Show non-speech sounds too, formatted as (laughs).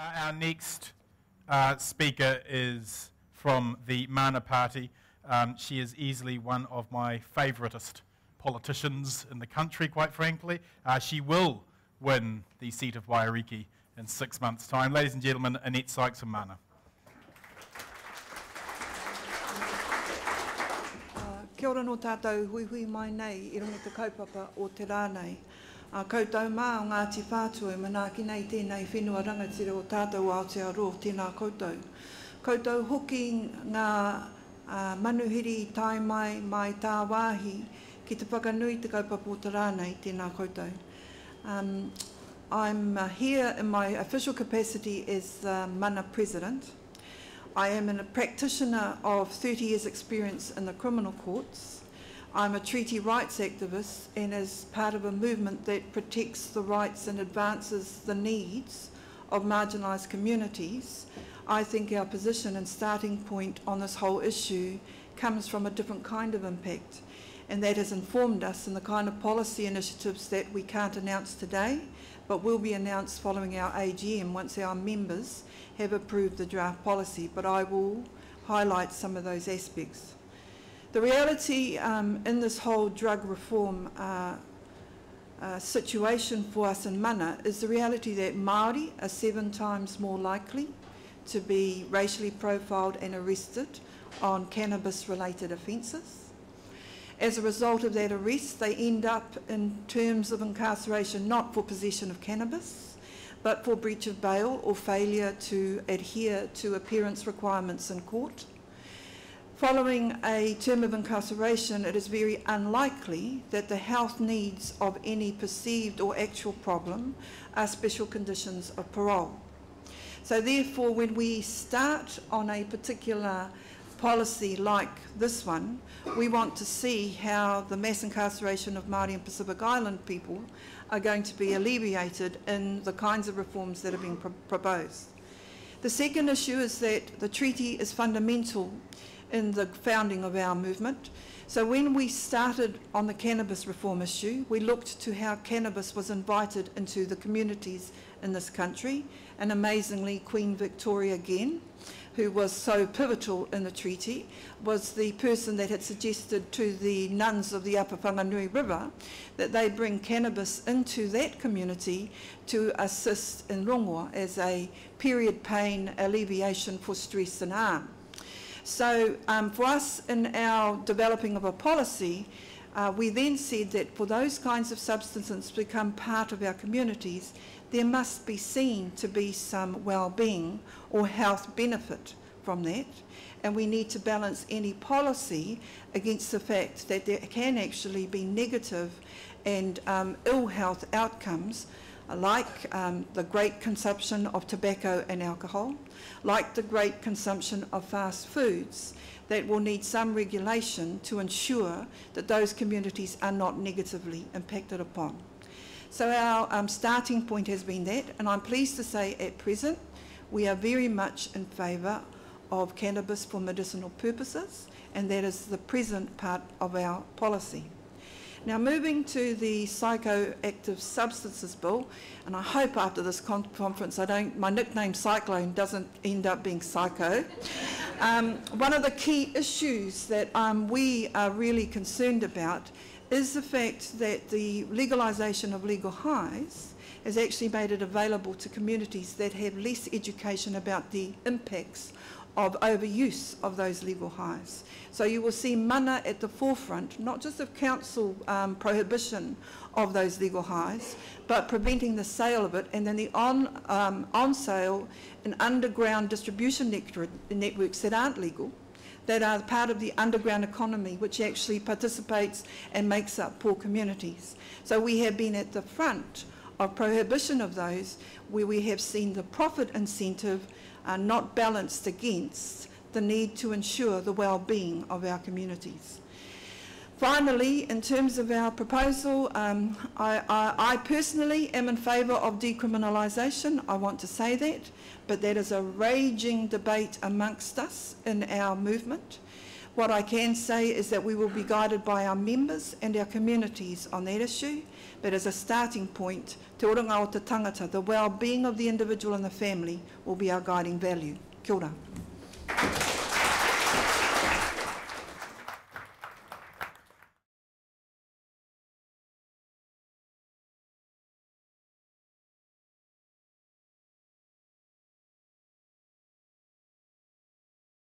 Uh, our next uh, speaker is from the Mana Party. Um, she is easily one of my favouriteest politicians in the country, quite frankly. Uh, she will win the seat of Waiariki in six months' time. Ladies and gentlemen, Annette Sykes from Mana. Kia ora no tātou hui hui mai nei i runga te kaupapa o te rānei. A koutou mā o Ngāti Whātua e manaaki nei tēnei whenua rangatira o tātou Aotearoa tēnā koutou. Koutou hoki ngā uh, manuhiri tai mai mai tā wāhi ki te whakanui te kaupapa o te rānei tēnā koutou. Um, I'm uh, here in my official capacity as uh, Mana President. I am a practitioner of 30 years experience in the criminal courts. I'm a treaty rights activist and as part of a movement that protects the rights and advances the needs of marginalised communities, I think our position and starting point on this whole issue comes from a different kind of impact and that has informed us in the kind of policy initiatives that we can't announce today but will be announced following our AGM once our members have approved the draft policy, but I will highlight some of those aspects. The reality um, in this whole drug reform uh, uh, situation for us in Mana is the reality that Māori are seven times more likely to be racially profiled and arrested on cannabis-related offences. As a result of that arrest, they end up in terms of incarceration not for possession of cannabis, but for breach of bail or failure to adhere to appearance requirements in court. Following a term of incarceration, it is very unlikely that the health needs of any perceived or actual problem are special conditions of parole. So therefore, when we start on a particular policy like this one, we want to see how the mass incarceration of Māori and Pacific Island people are going to be alleviated in the kinds of reforms that are being pro proposed. The second issue is that the treaty is fundamental in the founding of our movement. So when we started on the cannabis reform issue, we looked to how cannabis was invited into the communities in this country, and amazingly Queen Victoria again who was so pivotal in the treaty, was the person that had suggested to the nuns of the Upper Whanganui River that they bring cannabis into that community to assist in rongoa as a period pain alleviation for stress and harm. So um, for us in our developing of a policy, uh, we then said that for those kinds of substances to become part of our communities, there must be seen to be some well-being or health benefit from that. And we need to balance any policy against the fact that there can actually be negative and um, ill health outcomes like um, the great consumption of tobacco and alcohol, like the great consumption of fast foods, that will need some regulation to ensure that those communities are not negatively impacted upon. So our um, starting point has been that, and I'm pleased to say at present we are very much in favour of cannabis for medicinal purposes, and that is the present part of our policy. Now moving to the psychoactive substances bill, and I hope after this con conference I don't, my nickname Cyclone doesn't end up being psycho. (laughs) Um, one of the key issues that um, we are really concerned about is the fact that the legalisation of legal highs has actually made it available to communities that have less education about the impacts of overuse of those legal highs. So you will see mana at the forefront, not just of council um, prohibition of those legal highs, but preventing the sale of it and then the on, um, on sale and underground distribution networks that aren't legal that are part of the underground economy, which actually participates and makes up poor communities. So we have been at the front of prohibition of those where we have seen the profit incentive uh, not balanced against the need to ensure the well-being of our communities. Finally, in terms of our proposal, um, I, I, I, personally am in favour of decriminalisation. I want to say that, but that is a raging debate amongst us in our movement. What I can say is that we will be guided by our members and our communities on that issue, but as a starting point, te oranga o te tangata, the well-being of the individual and the family will be our guiding value. Kia ora.